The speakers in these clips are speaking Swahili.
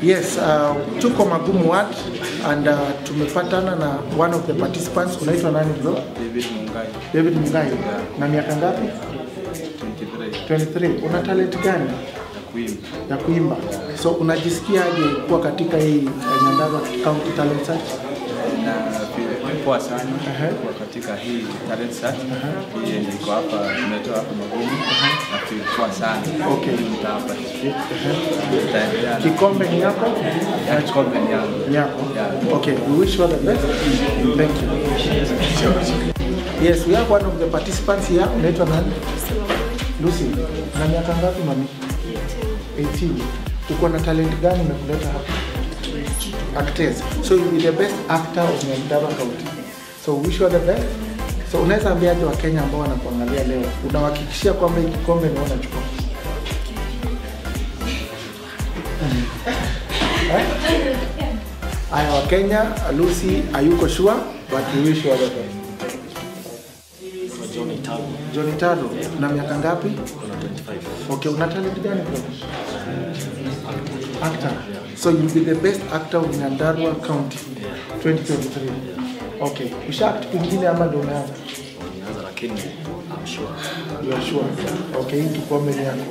Yes, uh, tuko Magumu Ward and uh, tumepatana na one of the participants. Unaitwa nani bro? David Mungai, David Mungai. Yeah. Na miaka ngapi? 23, 23. Una talent gani ya kuimba. ya kuimba? So unajisikiaje kuwa katika hii uh, Nyandarua County Talent Search? Poa sana -huh. kwa katika hii talent search. Hii yenye iko hapa tumetoa hapa Magumu. uh feel poa sana. Okay. Mtapa. Tutaendelea Kikombe ni yako? ya kikombe ni yako. Yako. Yeah. Okay, we wish you all the best. Thank you. Yes, we have one of the participants here. Unaitwa nani? Lucy. Na miaka ngapi mami? 18. Uko na talent gani imekuleta hapa? Actors. So you'll be the best actor of Nyandarua County. So wish you all the best. So unaweza ambiaje wa Kenya ambao wanakuangalia leo? Unawahakikishia kwamba hii kikombe ni wewe unachukua? Aya wa Kenya, Lucy hayuko sure but we wish you all the best. Johnny Tabu, Johnny Taro, na miaka ngapi? 25. Okay, una talent gani bro? Actor. So you'll be the best actor in Nyandarua County 2023. Okay, usha act kingine ama ndio umeanza? Nimeanza lakini I'm sure You are sure? Okay, ni yako.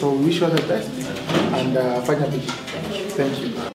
So wish you all the best and uh, fanya bidii. Thank you.